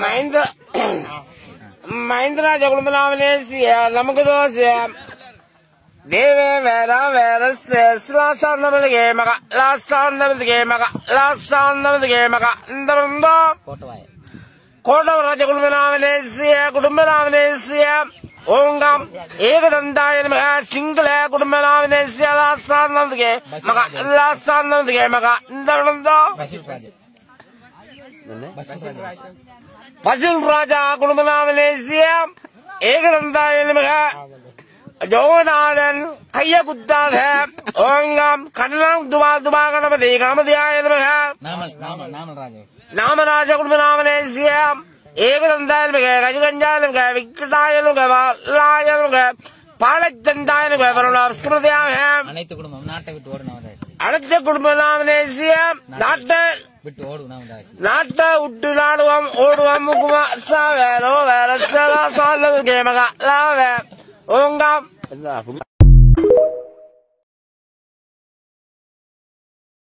మహేంద్ర మహేంద్ర జగుడుమనామనేసి నమకు దోశ దేవే వేర వేరస్య లాసాందమిదిగే మగ లాసాందమిదిగే మగ లాసాందమిదిగే మగ இந்த வந்தோம் கோட்டவர ஜகுடுமனாமனேசிய குடும்பநாமனேசிய ஓங்காம் ஏகதந்தாய நமக சிங்கள குடும்பநாமனேசிய லாசாந்தமிதிகே பசில் ராஜ் பசில் ராஜா குடும்பநாமனேசிய ஏகதந்தாய நமக ஜோநாதன் கைய குத்தாத ஓங்காம் கடலாம் துமா துமா கணபதி ராஜ் நாமராஜ குடும்பநாமனேசிய ஏகதந்தாய நமக கஜகஞ்சாய நமக விக்கட்டாய நமக வல்லாய நமக பாலச்சந்தாய நமக வருணாம் ஸ்மிருதியாக அனைத்து குடும்பம் நாட்டை விட்டு ஓடு நாமதாசி அடுத்த நாட்டை விட்டு ஓடு நாமதாசி நாட்டை விட்டு நாடுவோம் ஓடுவோம் முக்குமா சாவேரோ வேற சால கேமகா லாவே ஓங்காம்